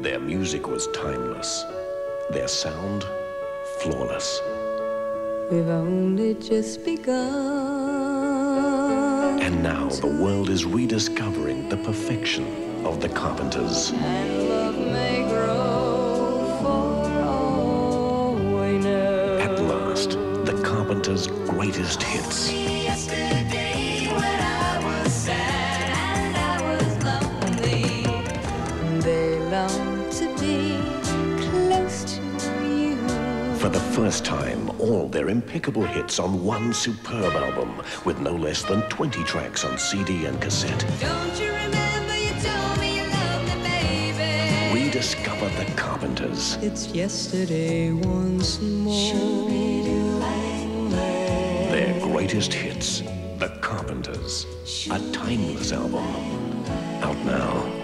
Their music was timeless. Their sound, flawless. We've only just begun. And now the world is rediscovering the perfection of the Carpenters. And love may grow for all we know. At last, the Carpenters' greatest hits. Long to be close to you. For the first time, all their impeccable hits on one superb album with no less than 20 tracks on CD and cassette. Don't you remember you told me you loved me, baby? Rediscover the Carpenters. It's yesterday once more. Their greatest hits, The Carpenters. A timeless album. Out now.